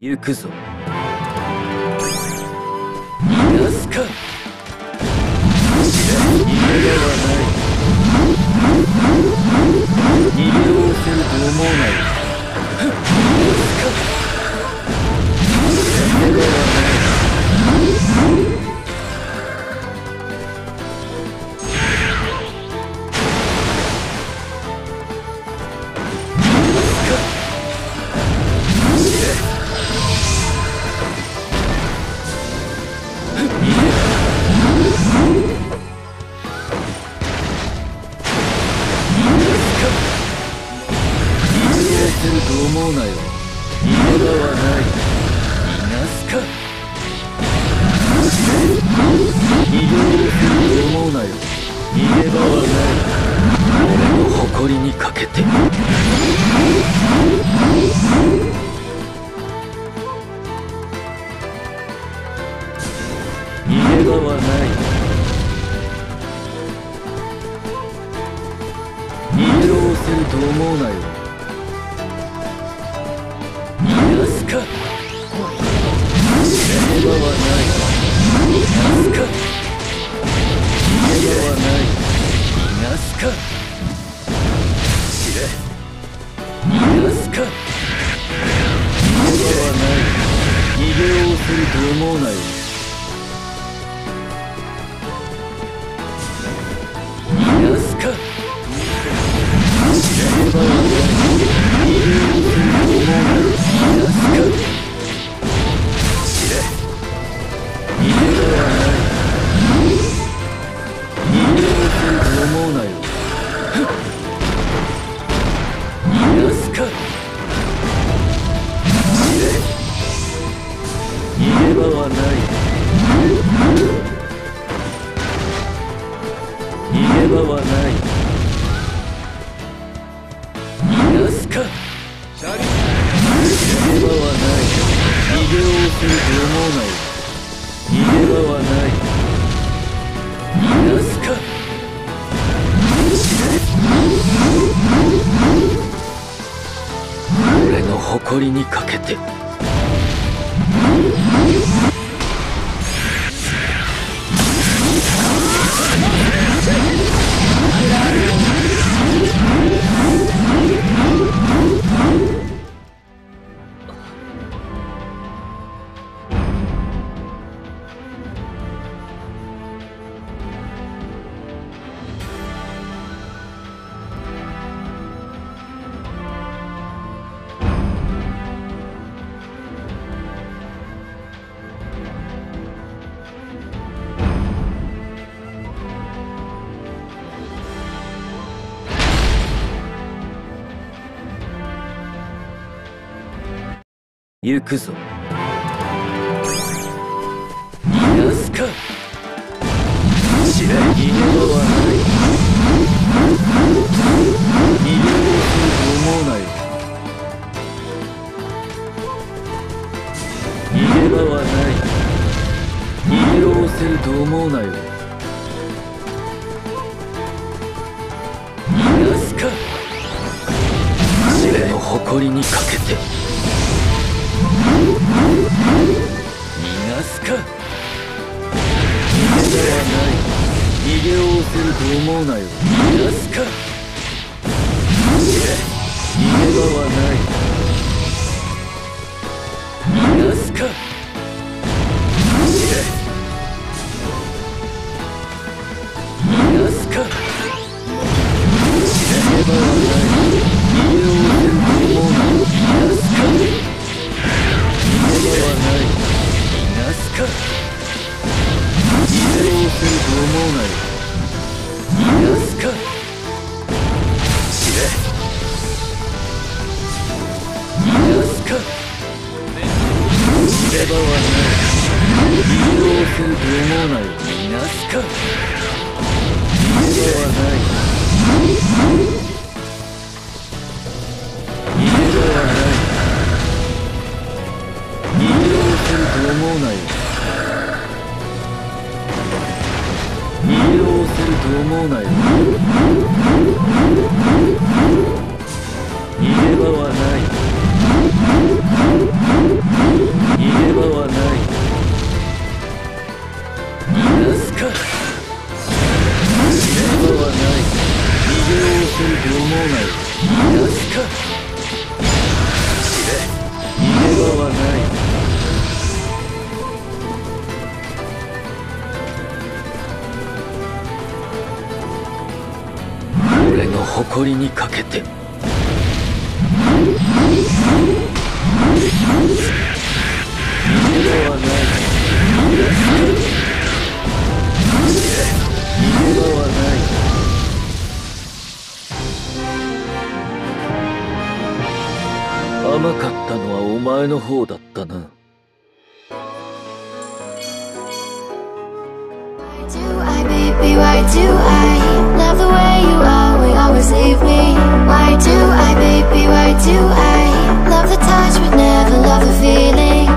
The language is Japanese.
行くぞ」「思うなよ。逃げ場はない。逃がすか。逃げると思うなよ逃げ場はない。俺の誇りにかけてはない。逃げ場はない。逃がすか逃がすか逃げ場はない。逃げをせると思うなよの誇りにかけて。行くぞ。逃がすか？知ら逃げ場はない逃げようすると思うなよ逃げ場はない。逃げようせると思うなよ。逃がすか？俺の誇りにかけて。うなよ。逃がすか？逃げ場はない逃がすか？逃がすか？逃げ場はない思うなよおおせると思うなよ逃がすか逃げ場はない逃げ場はない逃げおおせると思うなよ。誇りにかけて。甘かったのはお前の方だったな。Why do I, baby, why do I? Love the way you are? leave me Why do I, baby, why do I Love the touch but never love the feeling?